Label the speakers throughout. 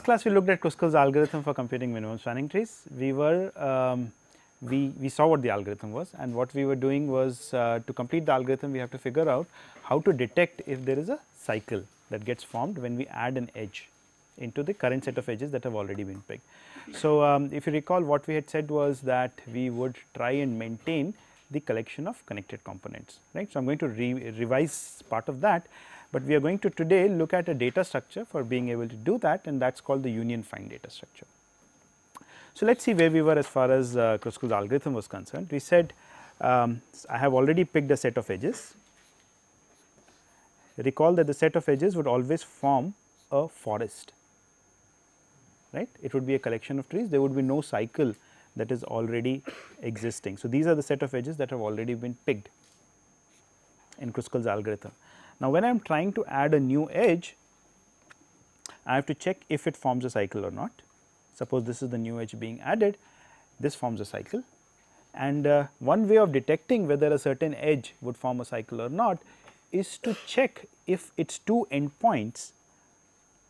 Speaker 1: Last class we looked at Kruskal's algorithm for computing minimum spanning trees. We were um, we, we saw what the algorithm was and what we were doing was uh, to complete the algorithm we have to figure out how to detect if there is a cycle that gets formed when we add an edge into the current set of edges that have already been picked. So, um, if you recall what we had said was that we would try and maintain the collection of connected components right. So, I am going to re revise part of that, but we are going to today look at a data structure for being able to do that and that is called the union find data structure. So, let us see where we were as far as uh, Kruskal's algorithm was concerned. We said um, I have already picked a set of edges. Recall that the set of edges would always form a forest, right. It would be a collection of trees, there would be no cycle that is already existing. So, these are the set of edges that have already been picked in Kruskal's algorithm. Now, when I am trying to add a new edge, I have to check if it forms a cycle or not. Suppose this is the new edge being added, this forms a cycle and uh, one way of detecting whether a certain edge would form a cycle or not is to check if its two endpoints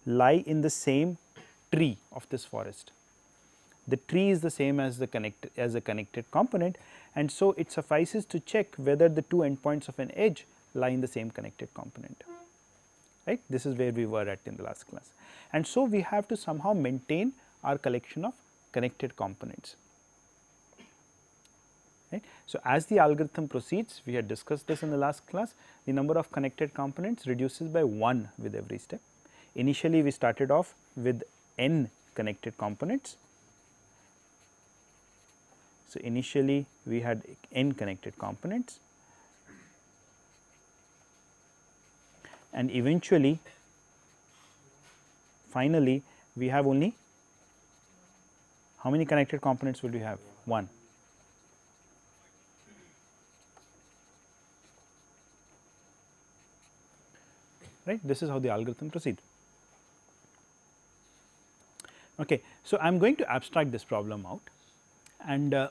Speaker 1: lie in the same tree of this forest. The tree is the same as the connect as a connected component and so it suffices to check whether the two endpoints of an edge lie in the same connected component right. This is where we were at in the last class and so we have to somehow maintain our collection of connected components. Right. So, as the algorithm proceeds we had discussed this in the last class the number of connected components reduces by 1 with every step. Initially we started off with n connected components. So, initially we had n connected components and eventually finally we have only how many connected components will we have? 1. Right, this is how the algorithm proceeds. Okay. So, I am going to abstract this problem out and uh,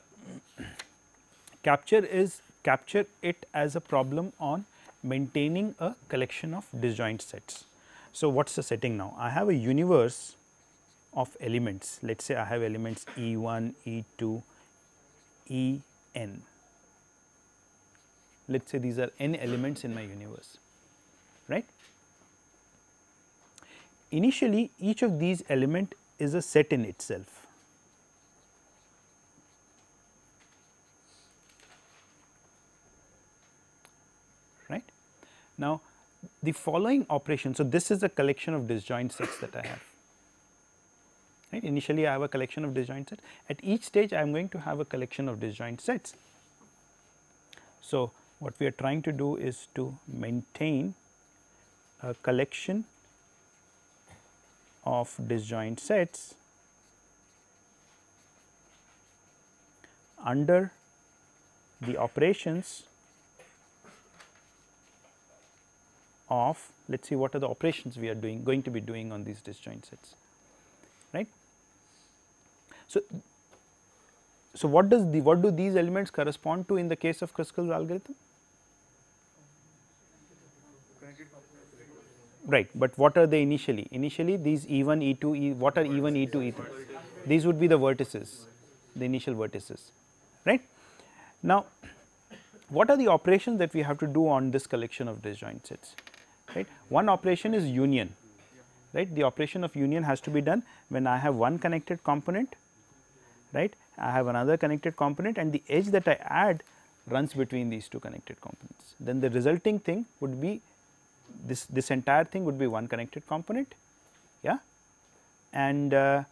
Speaker 1: capture is capture it as a problem on maintaining a collection of disjoint sets. So, what is the setting now? I have a universe of elements let us say I have elements E 1, E 2, E n. Let us say these are n elements in my universe right. Initially each of these element is a set in itself. right. Now the following operation, so this is a collection of disjoint sets that I have right. Initially I have a collection of disjoint sets, at each stage I am going to have a collection of disjoint sets. So, what we are trying to do is to maintain a collection of disjoint sets under the operations of let us see what are the operations we are doing going to be doing on these disjoint sets right. So, so what does the what do these elements correspond to in the case of Kruskal's algorithm? Right, but what are they initially? Initially these E1, E2, E, what are E1, E2, E3? These would be the vertices, the initial vertices, right. Now, what are the operations that we have to do on this collection of disjoint sets, right. One operation is union, right. The operation of union has to be done when I have one connected component right. I have another connected component and the edge that I add runs between these two connected components. Then the resulting thing would be this, this entire thing would be one connected component yeah and uh,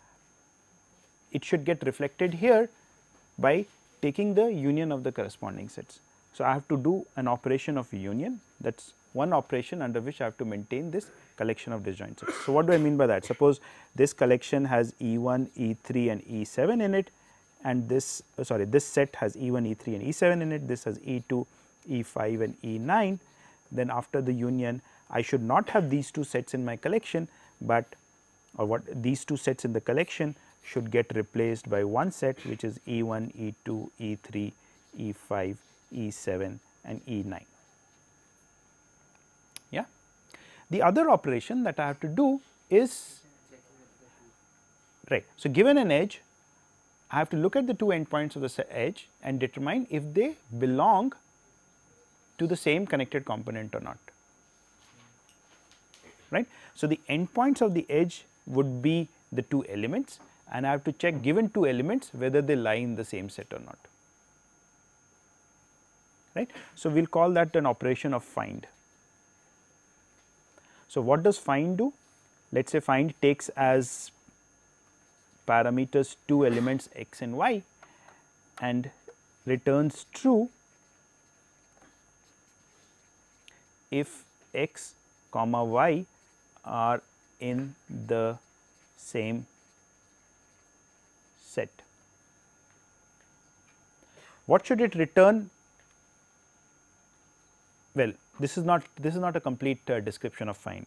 Speaker 1: it should get reflected here by taking the union of the corresponding sets. So, I have to do an operation of union that is one operation under which I have to maintain this collection of disjoint sets. So, what do I mean by that? Suppose this collection has E1, E3 and E7 in it and this uh, sorry this set has E1, E3 and E7 in it, this has E2, E5 and E9. Then after the union I should not have these two sets in my collection, but or what these two sets in the collection should get replaced by one set which is E1, E2, E3, E5, E7 and E9. The other operation that I have to do is right. So, given an edge I have to look at the two endpoints of the edge and determine if they belong to the same connected component or not right. So, the endpoints of the edge would be the two elements and I have to check given two elements whether they lie in the same set or not right. So, we will call that an operation of find. So, what does find do? Let us say find takes as parameters two elements x and y and returns true if x comma y are in the same set. What should it return? Well, this is not this is not a complete uh, description of find.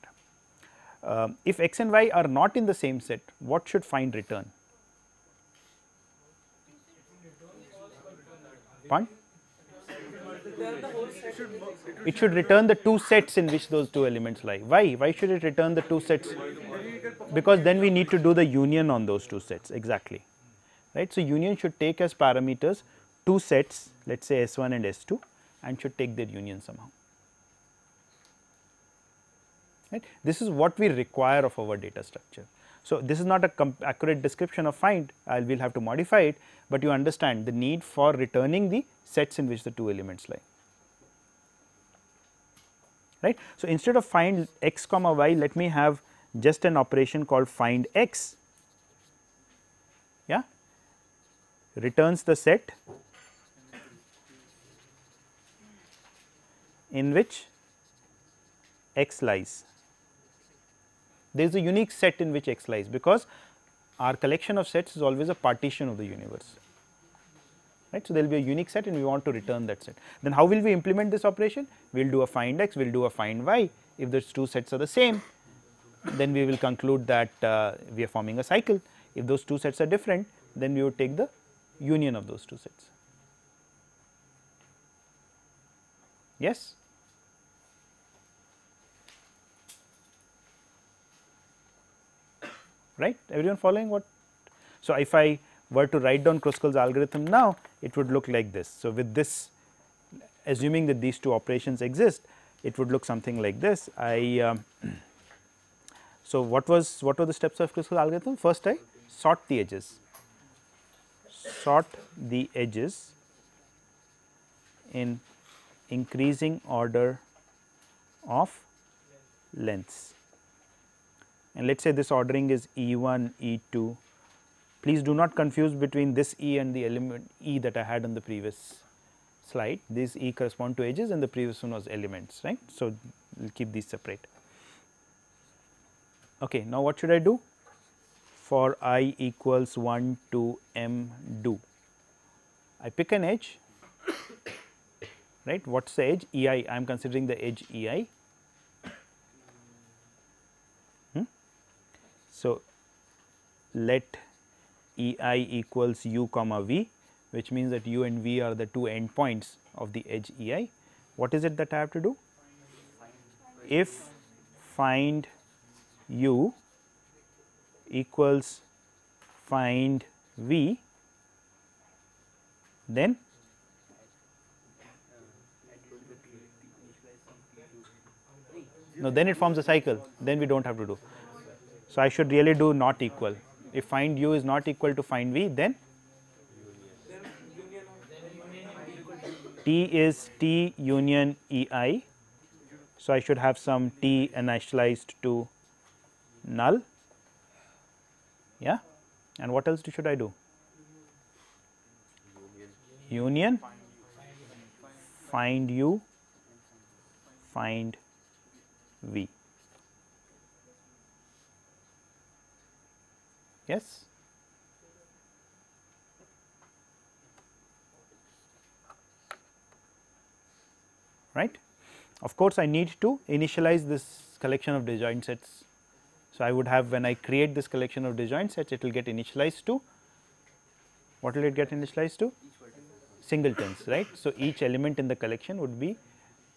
Speaker 1: Uh, if x and y are not in the same set, what should find return? Pardon? It should return the two sets in which those two elements lie. Why? Why should it return the two sets? Because then we need to do the union on those two sets exactly. Right. So, union should take as parameters two sets let us say S 1 and S 2 and should take their union somehow. Right. This is what we require of our data structure. So, this is not a accurate description of find I will have to modify it, but you understand the need for returning the sets in which the two elements lie right. So, instead of find x comma y let me have just an operation called find x yeah returns the set in which x lies. There is a unique set in which x lies because our collection of sets is always a partition of the universe right. So, there will be a unique set and we want to return that set. Then how will we implement this operation? We will do a find x, we will do a find y. If those two sets are the same, then we will conclude that uh, we are forming a cycle. If those two sets are different, then we would take the union of those two sets. Yes? Right? Everyone following what? So, if I were to write down Kruskal's algorithm now, it would look like this. So, with this assuming that these two operations exist, it would look something like this. I um, so what was what were the steps of Kruskal's algorithm? First, I sort the edges, sort the edges in increasing order of lengths. And let us say this ordering is E 1, E 2, Please do not confuse between this E and the element E that I had on the previous slide. These E correspond to edges and the previous one was elements, right. So, we will keep these separate. Okay, now what should I do? For i equals 1 to m do. I pick an edge, right. What is the edge? E i, I am considering the edge E i. So, let E i equals u comma v which means that u and v are the two endpoints of the edge E i. What is it that I have to do? If find u equals find v then no then it forms a cycle then we do not have to do. So, I should really do not equal if find u is not equal to find v then t is t union e i. So, I should have some t initialized to null yeah and what else should I do? Union find u find v. Yes? Right? Of course, I need to initialize this collection of disjoint sets. So, I would have when I create this collection of disjoint sets, it will get initialized to what will it get initialized to? Singletons, right. So, each element in the collection would be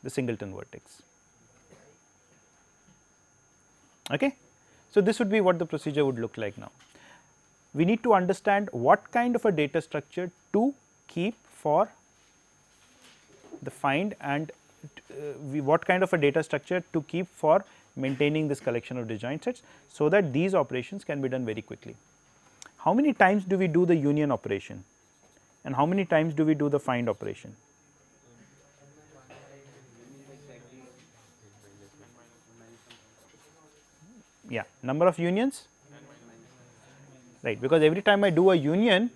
Speaker 1: the singleton vertex. Okay. So, this would be what the procedure would look like now. We need to understand what kind of a data structure to keep for the find and uh, we, what kind of a data structure to keep for maintaining this collection of disjoint sets, so that these operations can be done very quickly. How many times do we do the union operation and how many times do we do the find operation? Yeah, number of unions right because every time I do a union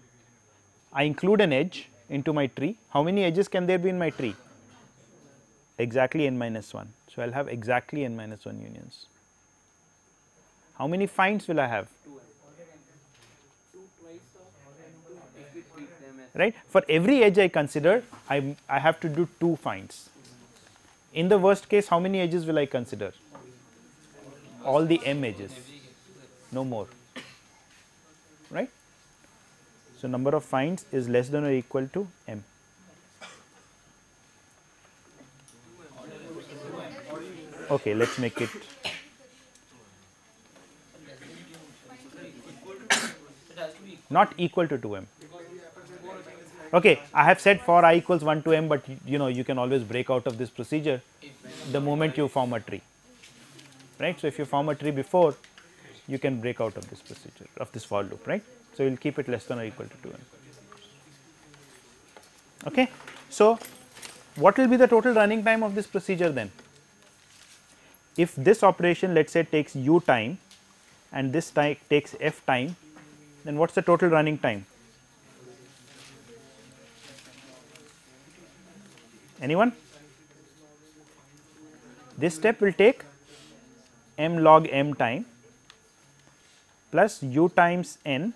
Speaker 1: I include an edge into my tree. How many edges can there be in my tree? Exactly n minus 1. So, I will have exactly n minus 1 unions. How many finds will I have? Right. For every edge I consider, I, I have to do 2 finds. In the worst case, how many edges will I consider? All the m edges, no more. Right. So, number of finds is less than or equal to m. Okay, let us make it not equal to 2m. Okay, I have said for i equals 1 to m, but you know you can always break out of this procedure the moment you form a tree, right. So, if you form a tree before, you can break out of this procedure of this for loop, right. So, you will keep it less than or equal to 2n. Okay. So, what will be the total running time of this procedure then? If this operation let us say takes u time and this time takes f time, then what is the total running time? Anyone? This step will take m log m time plus u times n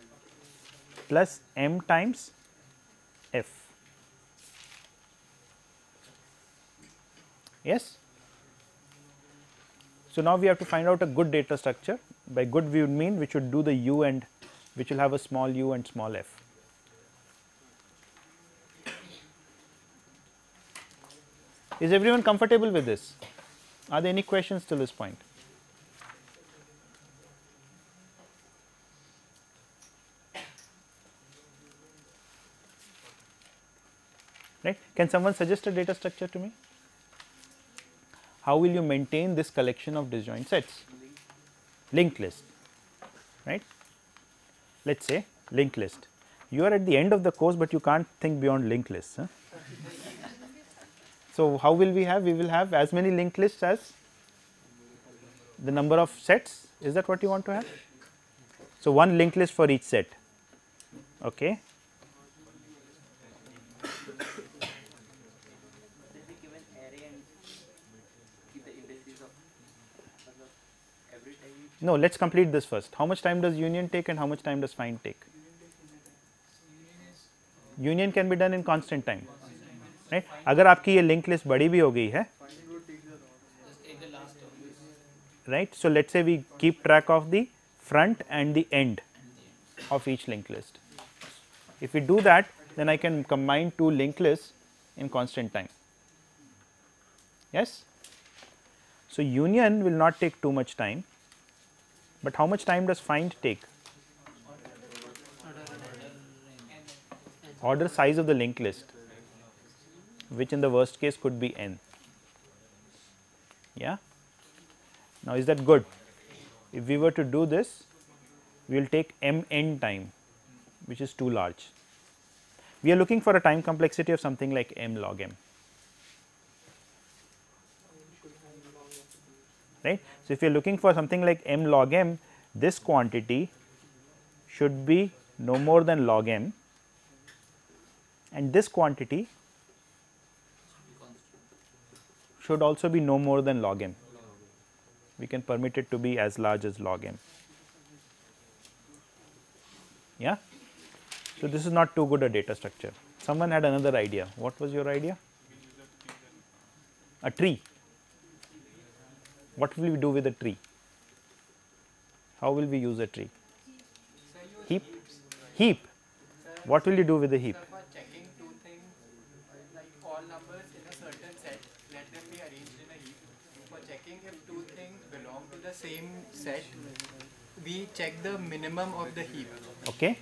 Speaker 1: plus m times f. Yes. So, now we have to find out a good data structure by good we would mean which would do the u and which will have a small u and small f. Is everyone comfortable with this? Are there any questions till this point? right. Can someone suggest a data structure to me? How will you maintain this collection of disjoint sets? Linked list, right. Let us say linked list. You are at the end of the course, but you can't think beyond linked lists. Huh? so, how will we have? We will have as many linked lists as the number of sets. Is that what you want to have? So, one linked list for each set. Okay. No, let us complete this first. How much time does union take and how much time does find take? Union can be done in constant time. Right? अगर आपकी ये linked list बड़ी भी हो गई है right so let's say we keep track of the front and the end of each linked list if we do that then i can combine two linked lists in constant time yes so union will not take too much time but how much time does find take? Order size of the linked list, which in the worst case could be n. Yeah. Now, is that good? If we were to do this, we will take m n time, which is too large. We are looking for a time complexity of something like m log m. right. So, if you are looking for something like m log m, this quantity should be no more than log m and this quantity should also be no more than log m. We can permit it to be as large as log m. Yeah. So, this is not too good a data structure. Someone had another idea. What was your idea? A tree what will we do with a tree? How will we use a tree? Heap? Heap. What will you do with the heap?
Speaker 2: checking two things, all numbers in a certain set, let them be arranged in a heap. For checking if two things belong to the same set, we check the minimum of the heap,
Speaker 1: Okay.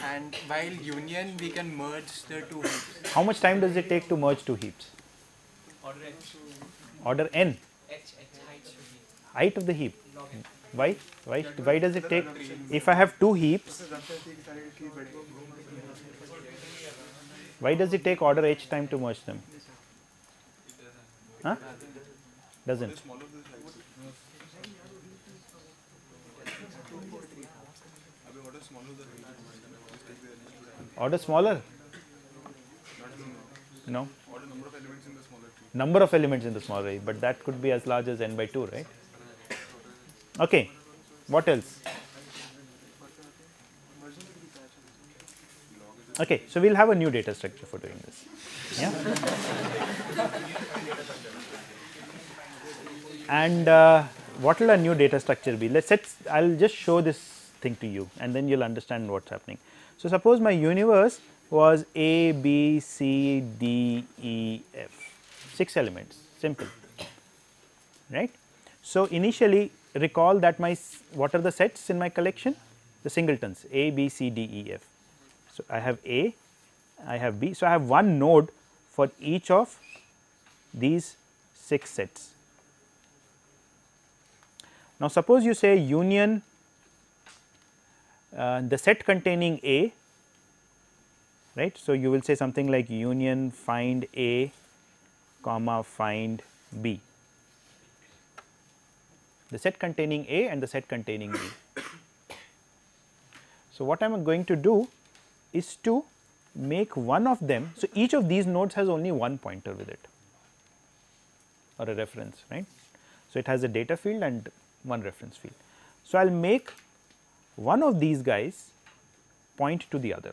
Speaker 2: and while union we can merge the two heaps.
Speaker 1: How much time does it take to merge two heaps? Order n. Height of the heap. Why? Why? Why does it take? If I have two heaps, why does it take order h time to merge them? Huh? Doesn't. Order smaller? No. Number of elements in the small array, but that could be as large as n by 2, right? Okay. What else? Okay, so we'll have a new data structure for doing this. Yeah. and uh, what will a new data structure be? Let's set, I'll just show this thing to you and then you'll understand what's happening. So, suppose my universe was A, B, C, D, E, F, 6 elements, simple, right. So, initially recall that my, what are the sets in my collection? The singletons A, B, C, D, E, F. So, I have A, I have B. So, I have one node for each of these 6 sets. Now, suppose you say union uh, the set containing A, right. So, you will say something like union find A comma find B, the set containing A and the set containing B. So, what I am going to do is to make one of them. So, each of these nodes has only one pointer with it or a reference, right. So, it has a data field and one reference field. So, I will make one of these guys point to the other.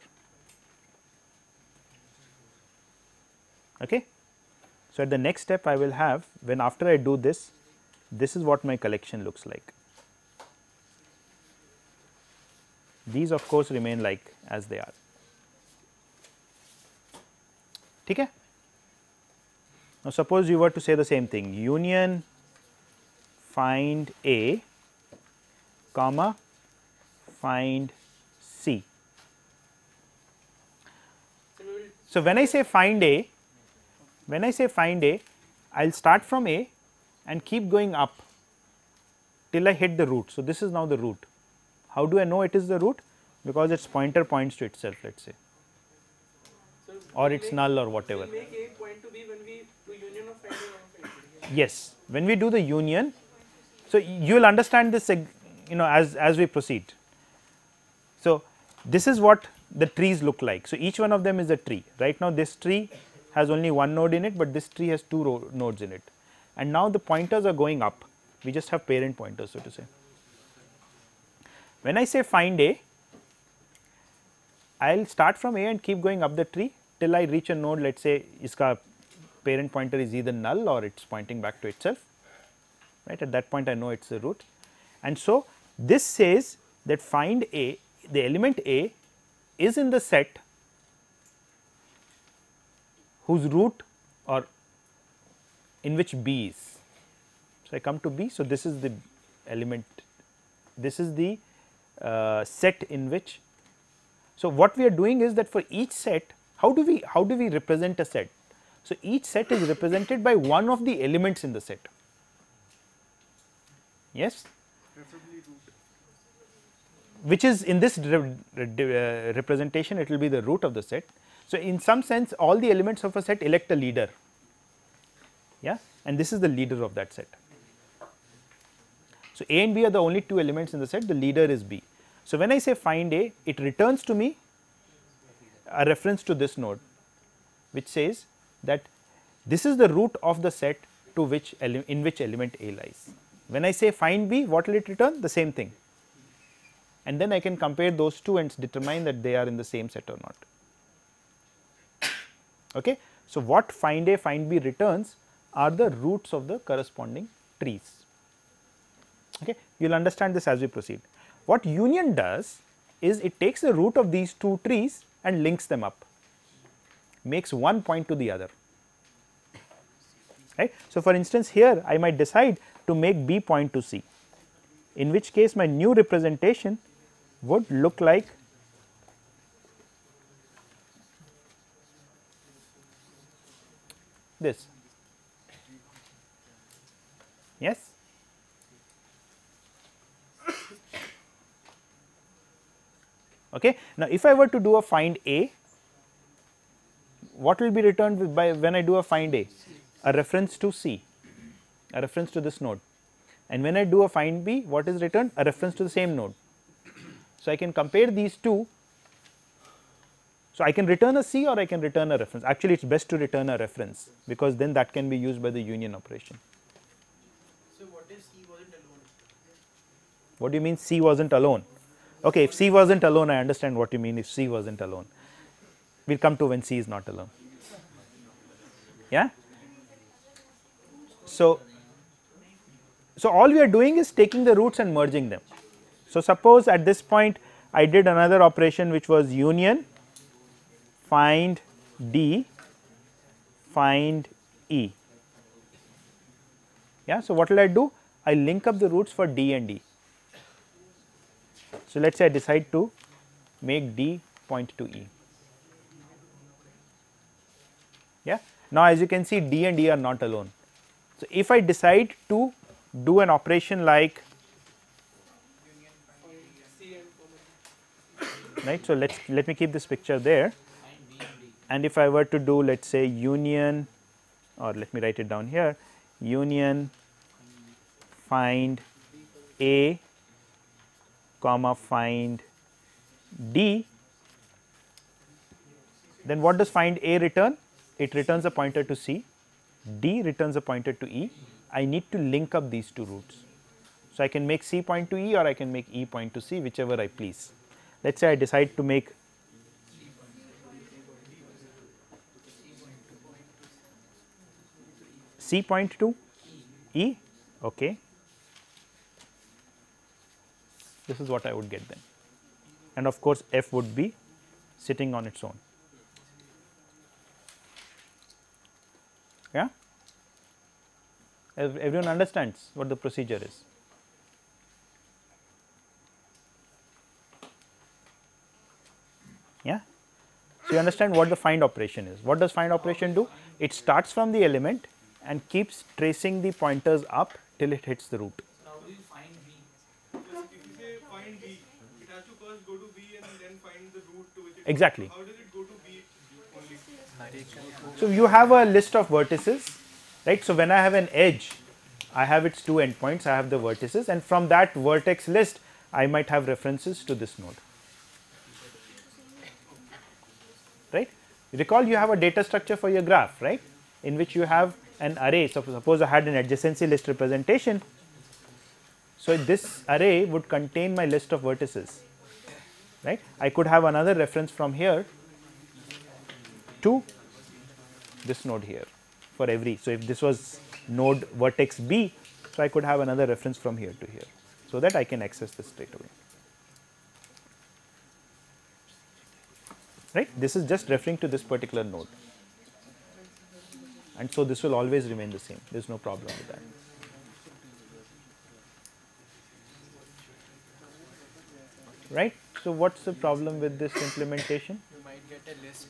Speaker 1: Okay. So, at the next step I will have when after I do this, this is what my collection looks like. These of course remain like as they are. Okay. Now, suppose you were to say the same thing union find A comma find C. So, when I say find A, when I say find A, I will start from A and keep going up till I hit the root. So, this is now the root. How do I know it is the root? Because its pointer points to itself let us say or its null or whatever.
Speaker 3: make A point to B when we do union of find A and find B.
Speaker 1: Yes, when we do the union, so you will understand this you know as, as we proceed. So, this is what the trees look like. So, each one of them is a tree. Right now, this tree has only one node in it, but this tree has two nodes in it. And now the pointers are going up. We just have parent pointers, so to say. When I say find A, I will start from A and keep going up the tree till I reach a node. Let us say, iska parent pointer is either null or it is pointing back to itself. Right at that point, I know it is the root. And so, this says that find A, the element A is in the set whose root or in which B is. So, I come to B. So, this is the element, this is the uh, set in which. So, what we are doing is that for each set, how do we how do we represent a set? So, each set is represented by one of the elements in the set. Yes, which is in this re re- uh, representation it will be the root of the set. So, in some sense all the elements of a set elect a leader yeah and this is the leader of that set. So, A and B are the only two elements in the set the leader is B. So, when I say find A it returns to me a reference to this node which says that this is the root of the set to which in which element A lies. When I say find B what will it return the same thing and then I can compare those two and determine that they are in the same set or not. Okay. So, what find A find B returns are the roots of the corresponding trees. Okay. You will understand this as we proceed. What union does is it takes the root of these two trees and links them up, makes one point to the other. Right. So, for instance, here I might decide to make B point to C. in which case my new representation would look like this. Yes? Okay. Now, if I were to do a find A, what will be returned by when I do a find A? A reference to C, a reference to this node. And when I do a find B, what is returned? A reference to the same node. So, I can compare these two. So, I can return a C or I can return a reference. Actually, it is best to return a reference because then that can be used by the union operation.
Speaker 3: So what if C wasn't alone?
Speaker 1: What do you mean C wasn't alone? Okay, if C wasn't alone, I understand what you mean if C wasn't alone. We'll come to when C is not alone. Yeah? So, so all we are doing is taking the roots and merging them. So, suppose at this point I did another operation which was union find D find E. Yeah, so what will I do? I link up the roots for D and D. So, let us say I decide to make D point to E. Yeah. Now, as you can see D and E are not alone. So, if I decide to do an operation like right. So, let let me keep this picture there and if I were to do let us say union or let me write it down here union find A comma find D then what does find A return? It returns a pointer to C, D returns a pointer to E. I need to link up these two roots. So, I can make C point to E or I can make E point to C whichever I please. Let us say I decide to make C point to E, okay. This is what I would get then. And of course, F would be sitting on its own. Yeah? Everyone understands what the procedure is. Yeah? So, you understand what the find operation is. What does find operation do? It starts from the element and keeps tracing the pointers up till it hits the root.
Speaker 3: How do you find B?
Speaker 4: Because if you say find B, it has to first go to B and then find the root to which it
Speaker 1: Exactly. So, you have a list of vertices, right. So, when I have an edge, I have its two endpoints, I have the vertices and from that vertex list, I might have references to this node. Right. Recall you have a data structure for your graph, right, in which you have an array. So, suppose I had an adjacency list representation. So, this array would contain my list of vertices, right. I could have another reference from here to this node here for every. So, if this was node vertex B, so I could have another reference from here to here, so that I can access this straight away. Right? This is just referring to this particular node, and so this will always remain the same. There is no problem with that. Right? So, what's the problem with this implementation?
Speaker 2: You might get a list.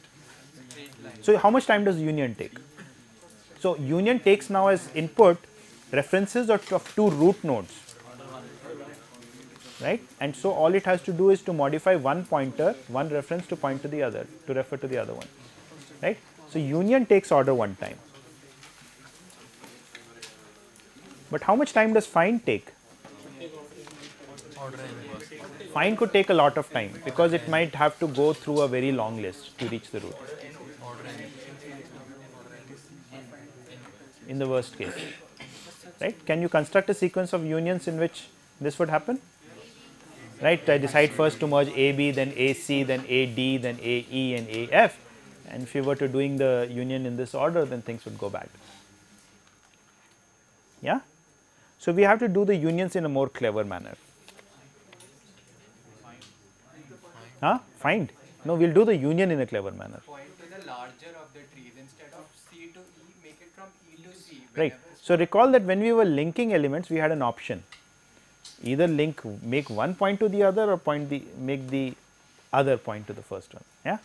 Speaker 1: So, how much time does union take? So, union takes now as input references of, of two root nodes, right? And so, all it has to do is to modify one pointer, one reference to point to the other, to refer to the other one, right? So, union takes order one time. But how much time does find take? Find could take a lot of time because it might have to go through a very long list to reach the root. in the worst case right? Can you construct a sequence of unions in which this would happen? Right i decide first to merge ab then ac then ad then ae and af and if you were to doing the union in this order then things would go bad. Yeah? So we have to do the unions in a more clever manner huh find no we'll do the union in a clever manner
Speaker 2: Point to the larger of the trees instead of C to E, make it from E to C.
Speaker 1: Right. So recall that when we were linking elements, we had an option. either link make one point to the other or point the make the other point to the first one. Yeah.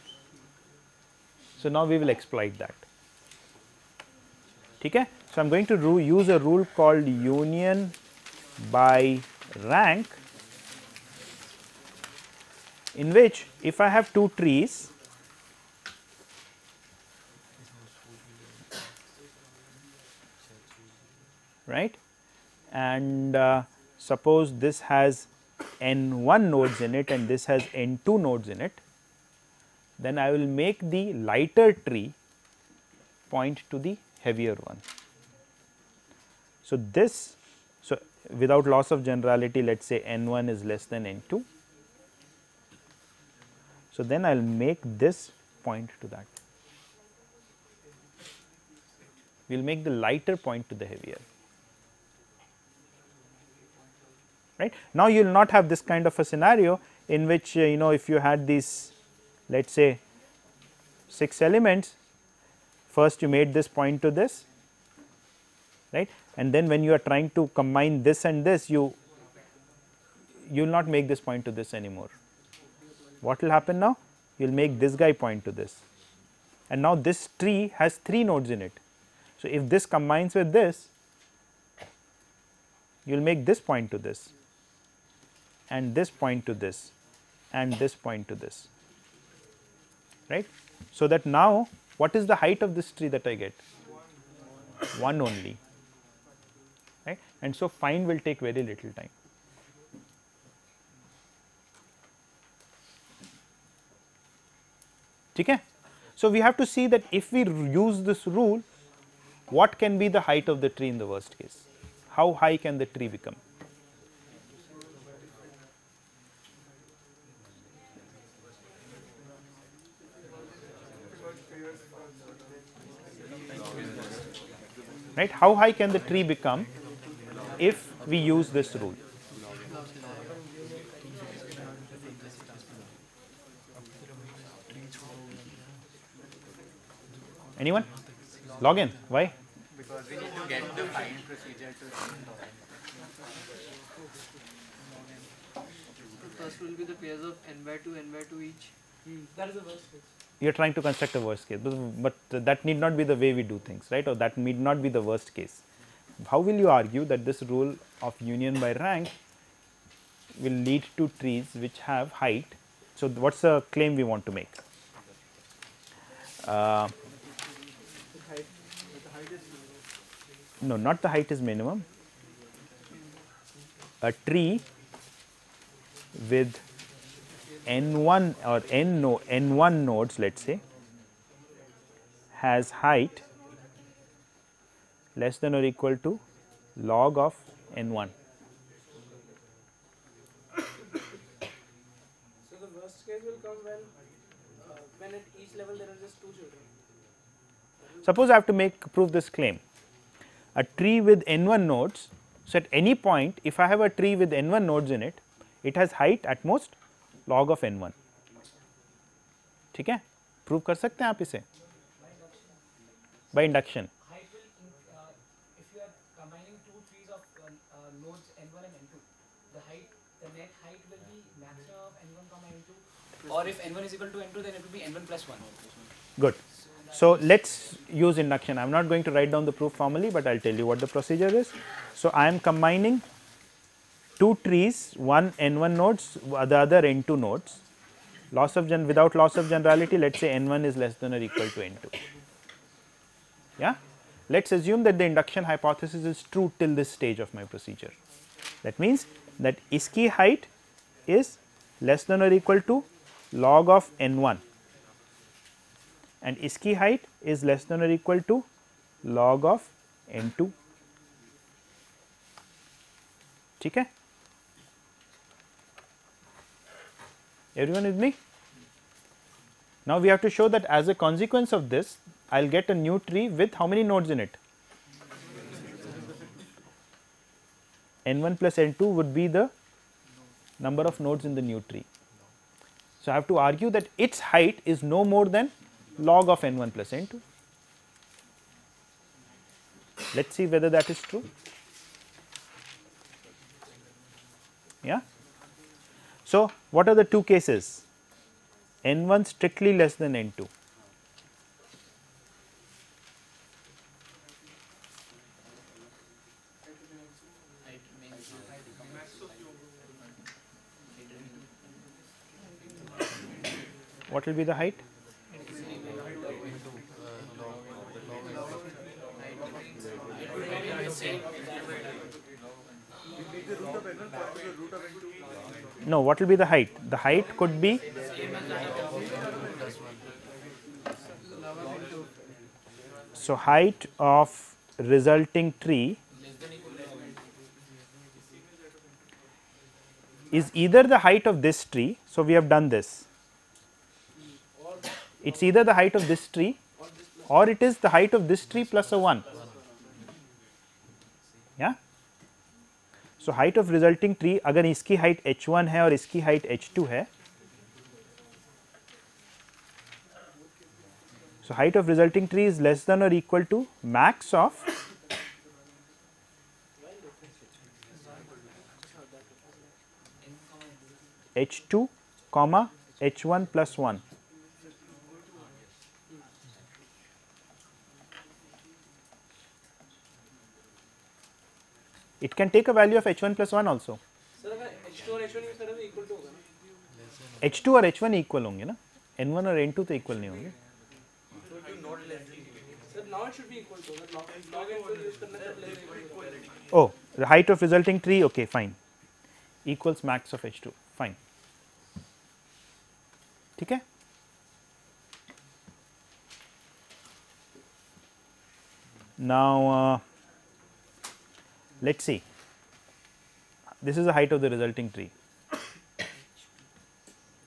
Speaker 1: So, now we will exploit that. Okay. So, I am going to use a rule called union by rank in which if I have two trees right and uh, suppose this has n 1 nodes in it and this has n 2 nodes in it then I will make the lighter tree point to the heavier one. So, this so without loss of generality let us say n 1 is less than n 2. So, then I will make this point to that we will make the lighter point to the heavier. Right. Now, you will not have this kind of a scenario in which uh, you know if you had these let us say 6 elements first you made this point to this right and then when you are trying to combine this and this you you will not make this point to this anymore. What will happen now? You will make this guy point to this and now this tree has 3 nodes in it. So, if this combines with this you will make this point to this and this point to this and this point to this right. So, that now what is the height of this tree that I get? 1 only right and so find will take very little time. Okay. So, we have to see that if we use this rule what can be the height of the tree in the worst case, how high can the tree become. right how high can the tree become if we use this rule anyone log n why
Speaker 2: Because we need to get the find procedure to
Speaker 5: First will be the pairs of n by 2, n by 2 each.
Speaker 3: That is the worst case.
Speaker 1: you are trying to construct a worst case, but, but that need not be the way we do things, right? Or that need not be the worst case. How will you argue that this rule of union by rank will lead to trees which have height? So, what's the claim we want to make? Uh, no, not the height is minimum. A tree with n1 or n no n1 nodes let us say has height less than or equal to log of n1
Speaker 3: So the worst case will come when uh, when at each level there are just two children.
Speaker 1: suppose i have to make prove this claim a tree with n1 nodes so at any point if i have a tree with n1 nodes in it it has height at most log of n1 ठीक है prove कर सकते हैं आप इसे by induction
Speaker 6: height will, in- uh, if you are combining two trees of uh, uh, nodes n1 and n2, the height, the net height will be maximum of n1 comma n2. Or if n1 is equal to n2, then it will be n1 plus 1.
Speaker 1: Good. So, let us use induction. I am not going to write down the proof formally, but I will tell you what the procedure is. So, I am combining two trees, one n1 nodes, the other n2 nodes. Loss of gen without loss of generality, let us say n1 is less than or equal to n2. Yeah. Let us assume that the induction hypothesis is true till this stage of my procedure. That means that Iski height is less than or equal to log of n1 and इसकी height is less than or equal to log of n2 ठीक है everyone with me now we have to show that as a consequence of this i'll get a new tree with how many nodes in it n1 plus n2 would be the number of nodes in the new tree so i have to argue that its height is no more than log of n1 plus n2 let's see whether that is true Yeah. So, what are the two cases? n 1 strictly less than n 2. What will be the height? No, what will be the height? The height could be so height of resulting tree is either the height of this tree. So, we have done this. It is either the height of this tree or it is the height of this tree plus a 1. Yeah. So height of resulting tree अगर इसकी height H one है और इसकी height H two है so height of resulting tree is less than और equal to max of H two comma H one plus one It can take a value of h1 plus 1 also.
Speaker 3: Sir H2 और H1 use करें तो equal होगा ना
Speaker 1: h2 और h1 equal होंगे ना n1 और n2 तो इक्वल नहीं होंगे
Speaker 3: sir now it should be equal to अगर log log n2 यूज़ करना है तब less equal
Speaker 1: Oh, the height of resulting tree, okay, fine, equals max of H2, fine. ठीक है Now, uh, let us see, this is the height of the resulting tree.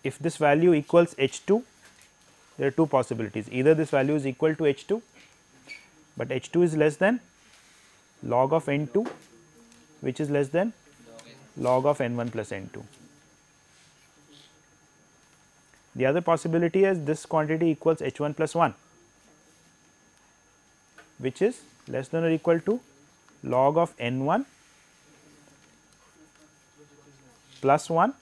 Speaker 1: If this value equals H2, there are two possibilities, either this value is equal to H2, but H2 is less than log of n 2 which is less than log of n 1 plus n 2. The other possibility is this quantity equals h 1 plus 1 which is less than or equal to log of n 1 plus 1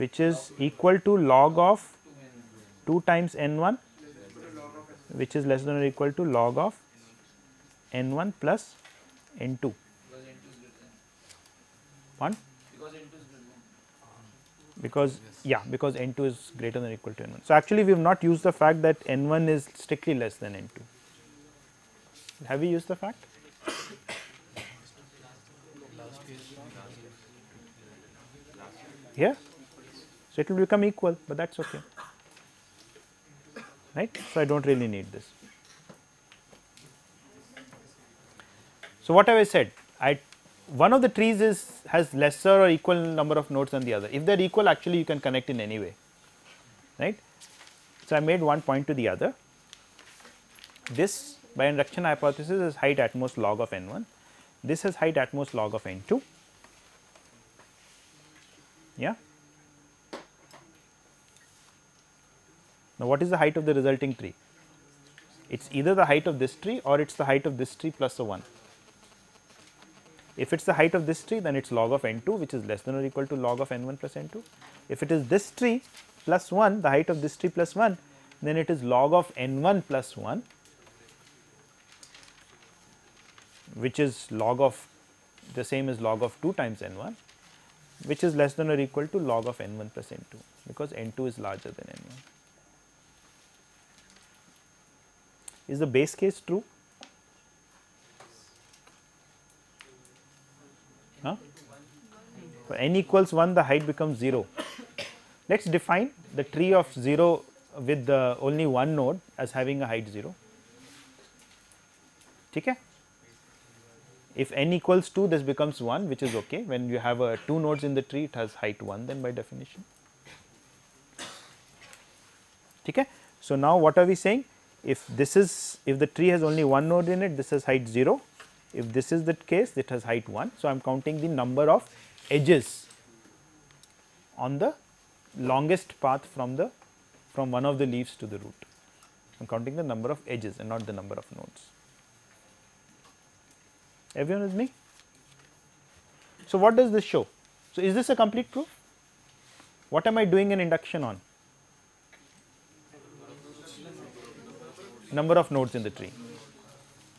Speaker 1: which is equal to log of 2 times n 1 which is less than or equal to log of n 1 plus n 2 1 because yeah because n 2 is greater than or equal to n 1. So, actually we have not used the fact that n 1 is strictly less than n 2. Have we used the fact? Here? So, it will become equal, but that is okay right. So, I do not really need this. So, what have I said? I one of the trees is has lesser or equal number of nodes than the other. If they are equal actually you can connect in any way, right. So, I made one point to the other. This by induction hypothesis is height at most log of n 1, this is height at most log of n 2. Yeah. Now, what is the height of the resulting tree? It is either the height of this tree or it is the height of this tree plus a 1. If it is the height of this tree then it is log of n 2 which is less than or equal to log of n 1 plus n 2. If it is this tree plus 1 the height of this tree plus 1 then it is log of n 1 plus 1 which is log of the same as log of 2 times n 1 which is less than or equal to log of n 1 plus n 2 because n 2 is larger than n 1. Is the base case true? Huh? For n equals 1 the height becomes 0. Let us define the tree of 0 with the only one node as having a height 0. Okay? If n equals 2 this becomes 1 which is okay when you have a 2 nodes in the tree it has height 1 then by definition. Okay? So, now what are we saying? If this is if the tree has only one node in it this has height 0, if this is the case it has height 1. So, I am counting the number of edges on the longest path from the from one of the leaves to the root. I am counting the number of edges and not the number of nodes. Everyone with me? So, what does this show? So, is this a complete proof? What am I doing an induction on? Number of nodes in the tree,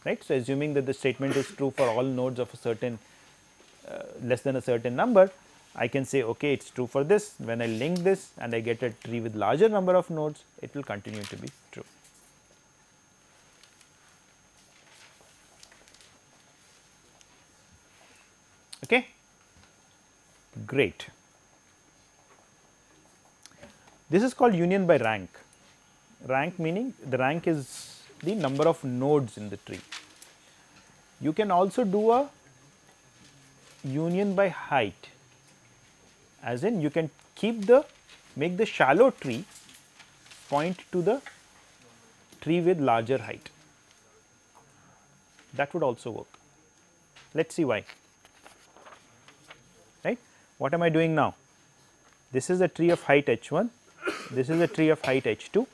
Speaker 1: right. So, assuming that the statement is true for all nodes of a certain uh, less than a certain number, I can say okay it is true for this when I link this and I get a tree with larger number of nodes it will continue to be true. Okay. Great. This is called union by rank. Rank meaning the rank is the number of nodes in the tree. You can also do a union by height. As in you can keep the make the shallow tree point to the tree with larger height. That would also work. Let us see why. Right? What am I doing now? This is a tree of height h1 this is a tree of height h2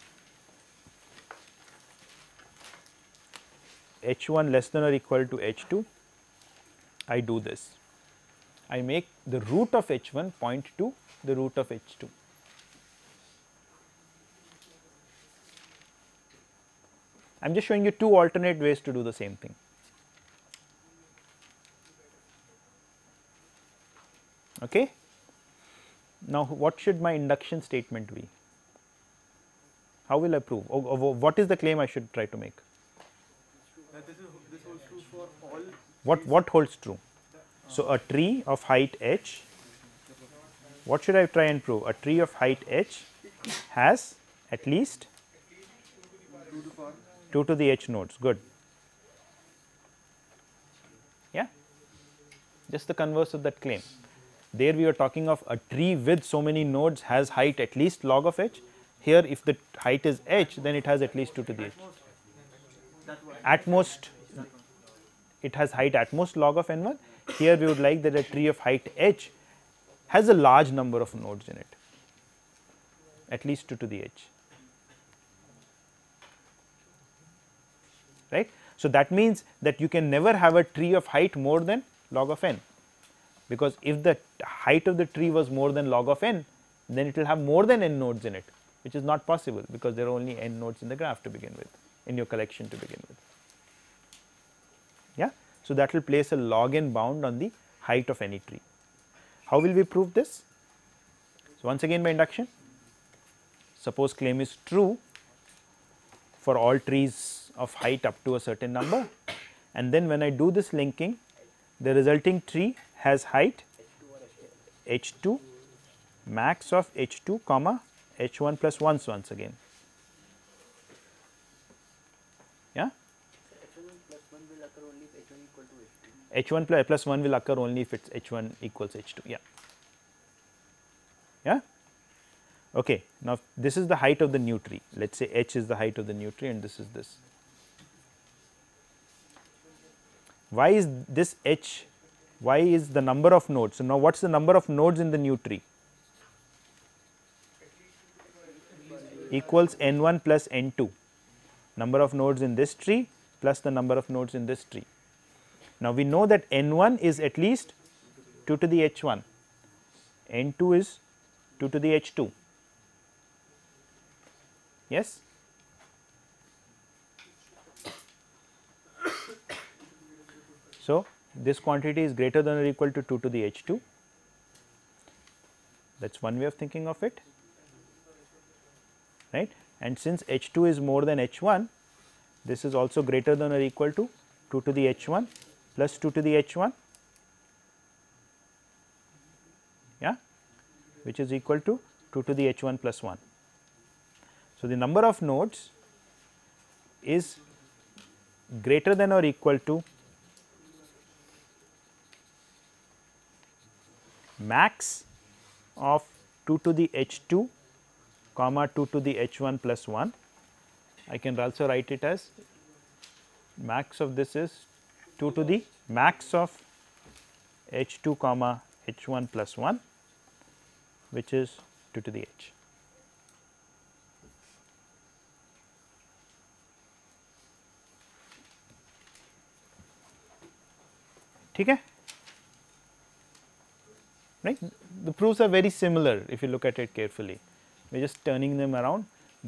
Speaker 1: h1 less than or equal to h2, I do this. I make the root of h1 point to the root of h2. I am just showing you two alternate ways to do the same thing. Okay. Now, what should my induction statement be? How will I prove? Oh, oh, what is the claim I should try to make? What what holds true? So, a tree of height h, what should I try and prove? A tree of height h has at least 2 to the h nodes, good. Yeah, just the converse of that claim. There we are talking of a tree with so many nodes has height at least log of h. Here if the height is h, then it has at least 2 to the h. At most, it has height at most log of n 1 here we would like that a tree of height h has a large number of nodes in it, at least 2 to the h. Right. So, that means that you can never have a tree of height more than log of n, because if the height of the tree was more than log of n, then it will have more than n nodes in it, which is not possible because there are only n nodes in the graph to begin with, in your collection to begin with. So, that will place a log n bound on the height of any tree. How will we prove this? So, once again by induction, suppose claim is true for all trees of height up to a certain number and then when I do this linking, the resulting tree has height h 2 max of h 2 comma h 1 plus 1 once again. H1 plus, plus 1 will occur only if it is H1 equals H2, yeah. Yeah. Okay. Now, this is the height of the new tree. Let us say H is the height of the new tree and this is this. Why is this H? Why is the number of nodes? So, now what is the number of nodes in the new tree? equals n1 plus n2 number of nodes in this tree plus the number of nodes in this tree now, we know that n 1 is at least 2 to the h 1, n 2 is 2 to the h 2. Yes? So, this quantity is greater than or equal to 2 to the h 2 that is one way of thinking of it. Right? And since h 2 is more than h 1 this is also greater than or equal to 2 to the h 1 plus 2 to the h 1 yeah which is equal to 2 to the h 1 plus 1. So, the number of nodes is greater than or equal to max of 2 to the h 2 comma 2 to the h 1 plus 1. I can also write it as max of this is 2 to the max of h 2 comma h 1 plus 1 which is 2 to the h. ठीक है right the proofs are very similar if you look at it carefully we are just turning them around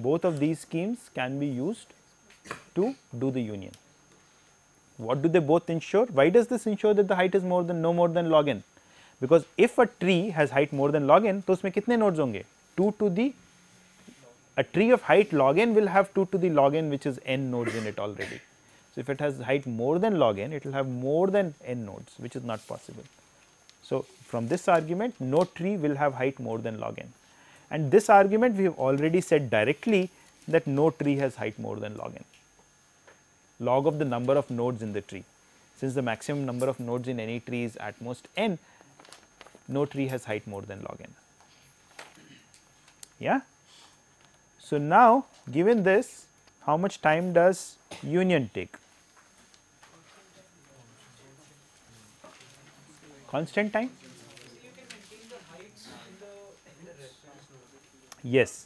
Speaker 1: both of these schemes can be used to do the union what do they both ensure why does this ensure that the height is more than no more than log n because if a tree has height more than log n तो उसमें कितने nodes होंगे 2 to the a tree of height log n will have 2 to the log n which is n nodes in it already so if it has height more than log n it will have more than n nodes which is not possible so, from this argument no tree will have height more than log n and this argument we have already said directly that no tree has height more than log n, log of the number of nodes in the tree. Since the maximum number of nodes in any tree is at most n, no tree has height more than log n. Yeah. So, now given this how much time does union take? constant time? Yes.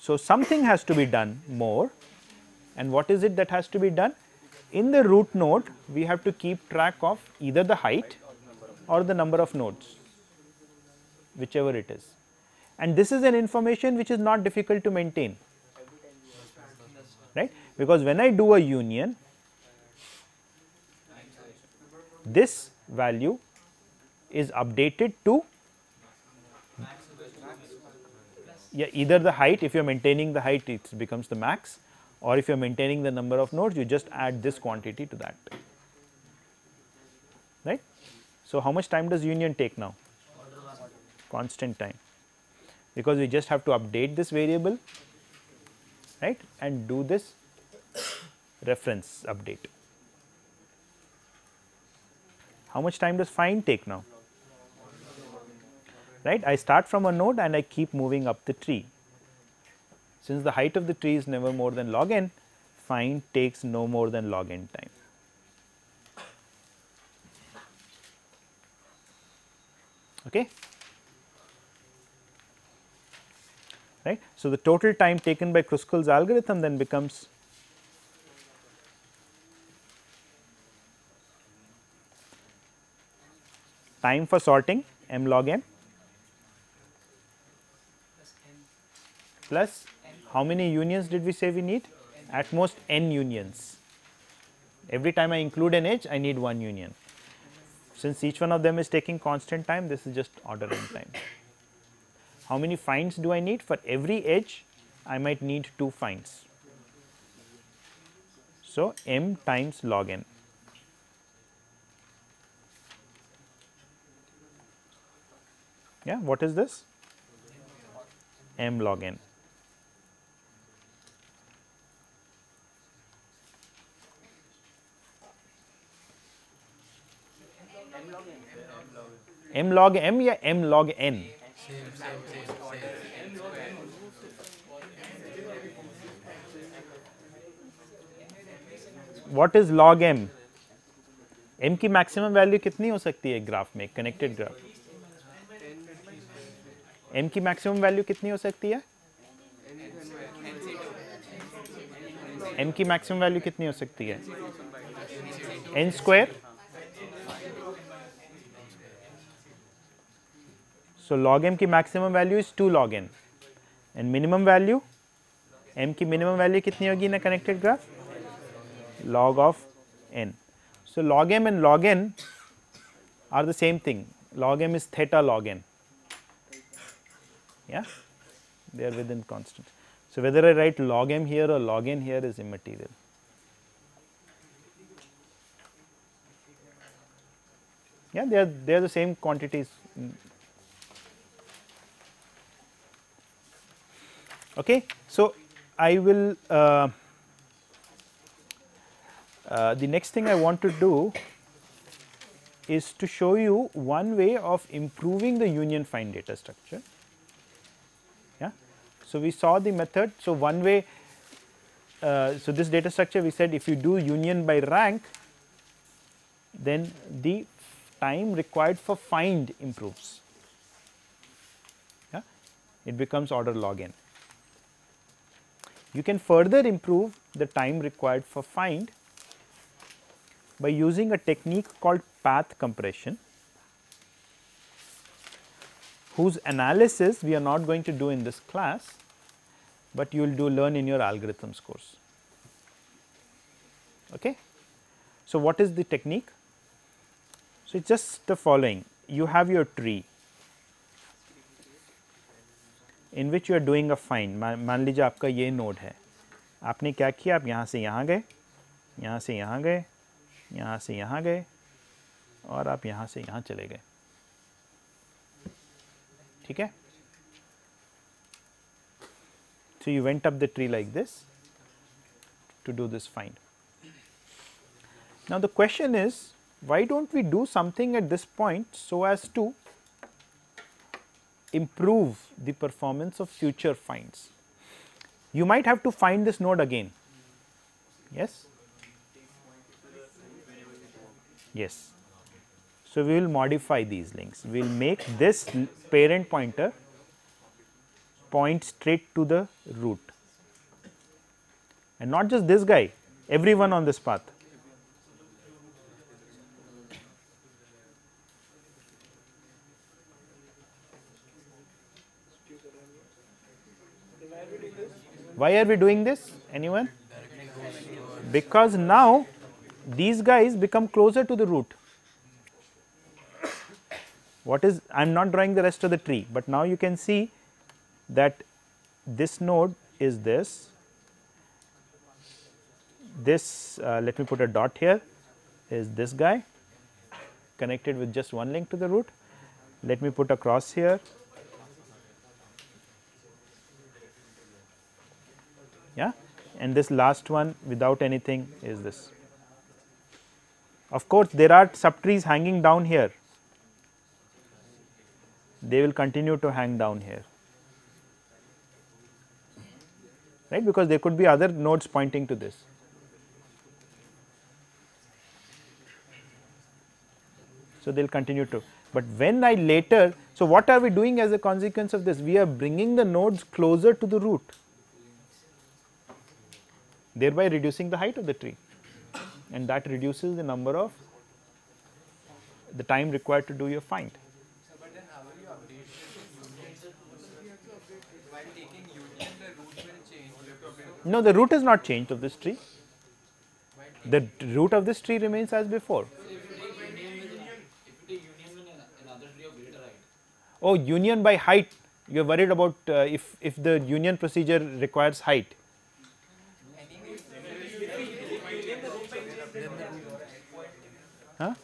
Speaker 1: So, something has to be done more and what is it that has to be done? In the root node we have to keep track of either the height or the number of nodes whichever it is. And this is an information which is not difficult to maintain. Right? Because when I do a union this value is updated to yeah, either the height if you are maintaining the height it becomes the max or if you are maintaining the number of nodes you just add this quantity to that right. So, how much time does union take now? Constant time because we just have to update this variable right and do this reference update. How much time does find take now? right. I start from a node and I keep moving up the tree. Since the height of the tree is never more than log n, find takes no more than log n time. Okay. Right. So, the total time taken by Kruskal's algorithm then becomes time for sorting m log n plus how many unions did we say we need? At most n unions. Every time I include an edge, I need one union. Since each one of them is taking constant time, this is just order n time. How many finds do I need? For every edge, I might need two finds. So, m times log n. Yeah, what is this? m log n. m log M या M log N what is log M M की maximum value कितनी हो सकती है graph में connected graph M की maximum value कितनी हो सकती है? एम की मैक्सिमम वैल्यू कितनी हो सकती है? N square So, log m की maximum value is 2 log n and minimum value m की minimum value कितनी होगी in a connected graph log of n. So, log m and log n are the same thing log m is theta log n yeah they are within constant. So, whether I write log m here or log n here is immaterial. Yeah, they are they are the same quantities Okay. So, I will uh, uh, the next thing I want to do is to show you one way of improving the union find data structure. Yeah. So, we saw the method. So, one way uh, so this data structure we said if you do union by rank then the time required for find improves yeah it becomes order log n you can further improve the time required for find by using a technique called path compression whose analysis we are not going to do in this class, but you will do learn in your algorithms course. Okay. So, what is the technique? So, it is just the following you have your tree in which you are doing a find मान लीजिए आपका ये node है। आपने क्या किया? आप यहाँ से यहाँ गए, यहाँ से यहाँ गए, यहाँ से यहाँ गए और आप यहाँ से यहाँ चले गए। ठीक है? So you went up the tree like this to do this find now the question is why don't we do something at this point so as to improve the performance of future finds. You might have to find this node again. Yes? Yes. So we will modify these links. We will make this parent pointer point straight to the root. And not just this guy everyone on this path why are we doing this anyone because now these guys become closer to the root what is I am not drawing the rest of the tree, but now you can see that this node is this, this uh, let me put a dot here is this guy connected with just one link to the root. Let me put a cross here. Yeah, and this last one without anything is this. Of course, there are subtrees hanging down here they will continue to hang down here right because there could be other nodes pointing to this. So, they will continue to, but when I later, so what are we doing as a consequence of this? We are bringing the nodes closer to the root, thereby reducing the height of the tree and that reduces the number of the time required to do your find. No, the root is not changed of this tree. The root of this tree remains as before. Oh, union by height. You are worried about uh, if if the union procedure requires height. हाँ?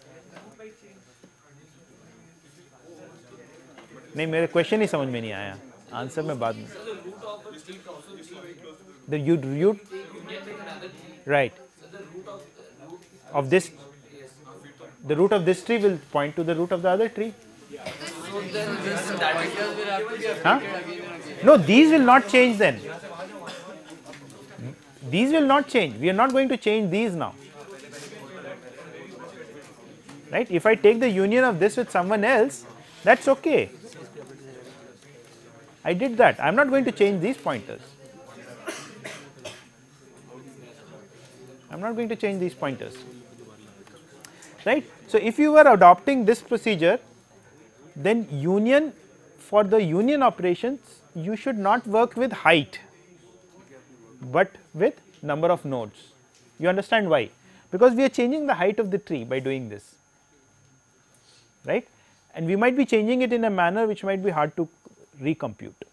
Speaker 1: नहीं, मेरे question ही समझ में नहीं आया। Answer में बाद में। Root right of this the root of this tree will point to the root of the other tree no these will not change then these will not change we are not going to change these now right? If i take the union of this with someone else that's okay. I did that. I'm not going to change these pointers. I'm not going to change these pointers. Right? So if you were adopting this procedure then union for the union operations you should not work with height but with number of nodes. You understand why? Because we are changing the height of the tree by doing this right and we might be changing it in a manner which might be hard to recompute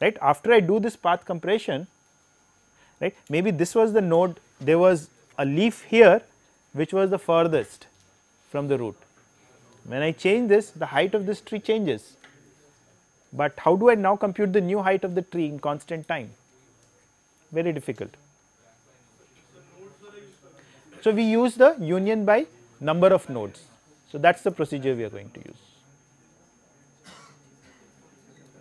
Speaker 1: right after i do this path compression right maybe this was the node there was a leaf here which was the furthest from the root when I change this the height of this tree changes, but how do I now compute the new height of the tree in constant time? Very difficult. So, we use the union by number of nodes. So, that is the procedure we are going to use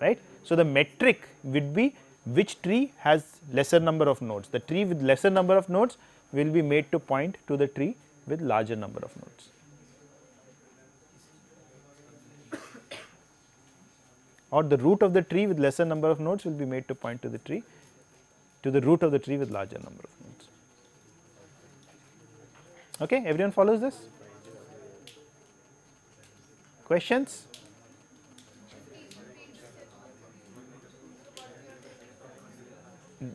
Speaker 1: right. So, the metric would be which tree has lesser number of nodes. The tree with lesser number of nodes will be made to point to the tree with larger number of nodes. or the root of the tree with lesser number of nodes will be made to point to the tree to the root of the tree with larger number of nodes. Okay, everyone follows this? Questions?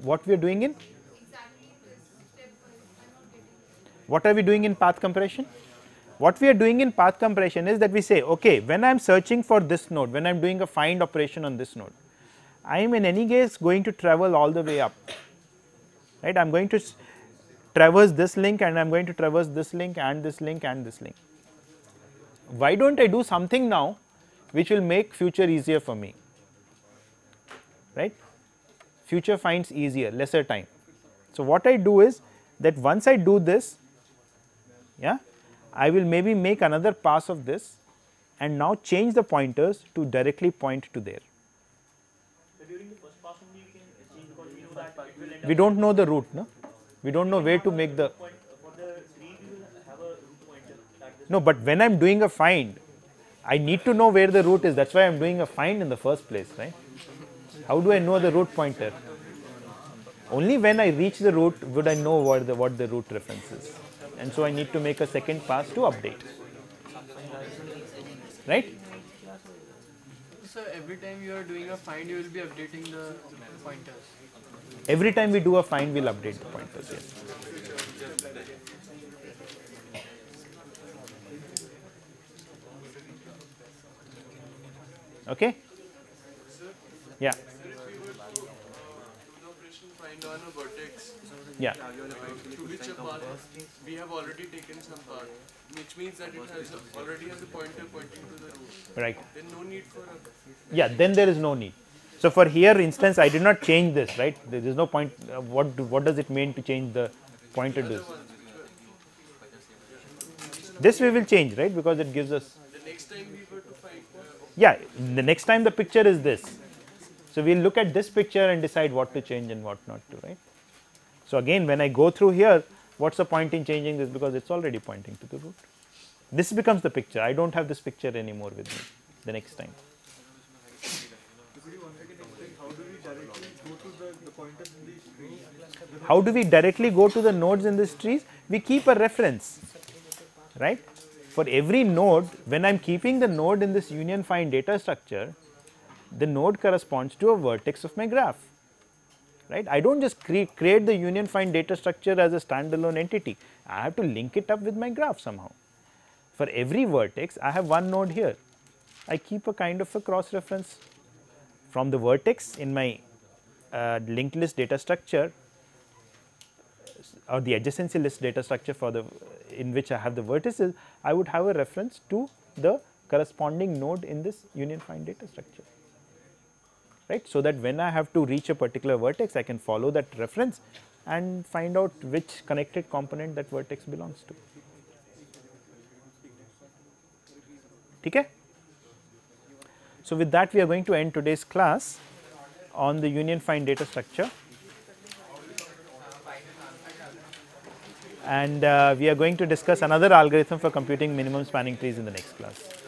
Speaker 1: What we are doing in? What are we doing in path compression? What we are doing in path compression is that we say, okay, when I am searching for this node, when I am doing a find operation on this node, I am in any case going to travel all the way up, right? I am going to traverse this link and I am going to traverse this link and this link and this link. Why do not I do something now which will make future easier for me, right? Future finds easier, lesser time. So, what I do is that once I do this, yeah, I will maybe make another pass of this and now change the pointers to directly point to there. We do not know the root, no? We do not know where to make the. No, but when I am doing a find, I need to know where the root is. That is why I am doing a find in the first place, right? How do I know the root pointer? Only when I reach the root would I know what the what the root reference is, and so I need to make a second pass to update. Right?
Speaker 5: So every time you are doing a find, you will be updating the pointers.
Speaker 1: Every time we do a find, we'll update the pointers. Yes. Okay. Yeah.
Speaker 7: the operation find on a vertex
Speaker 1: Yeah.
Speaker 7: to which a path we have already taken some path, which means that it has already has a pointer pointing to the root.
Speaker 1: Right.
Speaker 7: Then no need for a
Speaker 1: Yeah. Then there is no need. So for here instance, I did not change this. Right. There is no point. Uh, what what does it mean to change the pointer this? This we will change, right? Because it gives us
Speaker 7: the next time we were to find
Speaker 1: Yeah, the next time the picture is this. So we'll look at this picture and decide what to change and what not to, right? So again, when I go through here, what's the point in changing this? Because it's already pointing to the root. This becomes the picture. I don't have this picture anymore with me the next time. How do we directly go to the nodes in these trees? We keep a reference, right? For every node, when I am keeping the node in this union find data structure, the node corresponds to a vertex of my graph, right? I do not just cre create the union find data structure as a standalone entity, I have to link it up with my graph somehow. For every vertex, I have one node here. I keep a kind of a cross reference from the vertex in my uh, linked list data structure or the adjacency list data structure for the in which I have the vertices, I would have a reference to the corresponding node in this union find data structure, right. So, that when I have to reach a particular vertex, I can follow that reference and find out which connected component that vertex belongs to. Okay? So, with that we are going to end today's class on the union find data structure. and uh, we are going to discuss another algorithm for computing minimum spanning trees in the next class.